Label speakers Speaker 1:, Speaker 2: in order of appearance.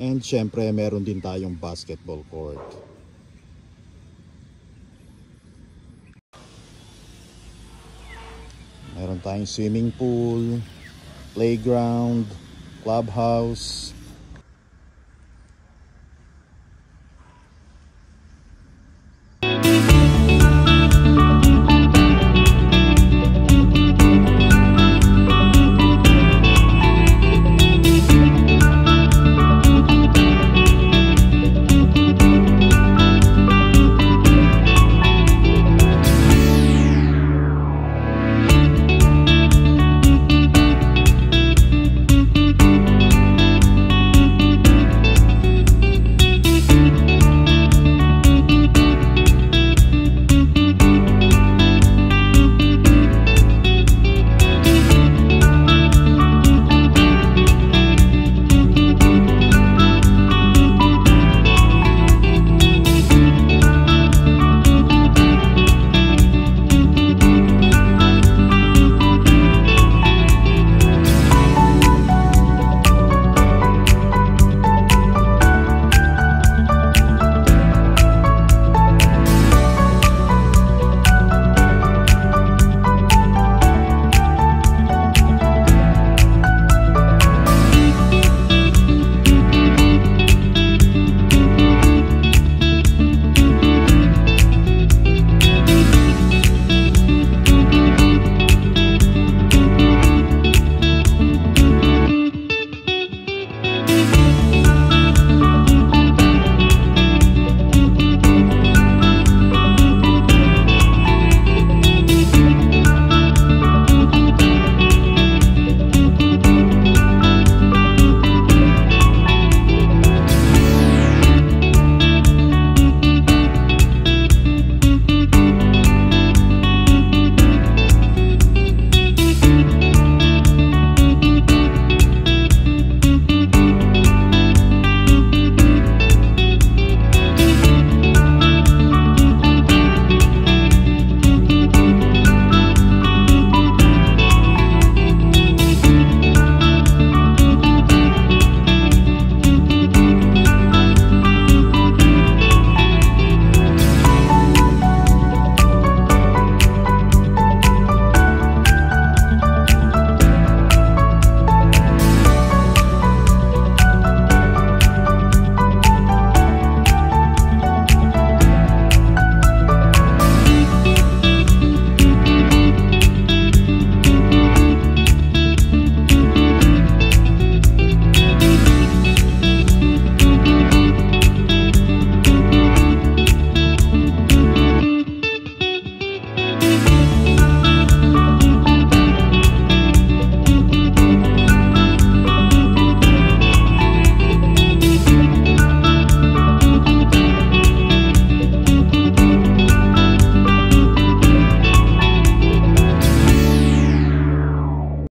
Speaker 1: And syempre meron din tayong basketball court. Meron tayong swimming pool, playground, clubhouse,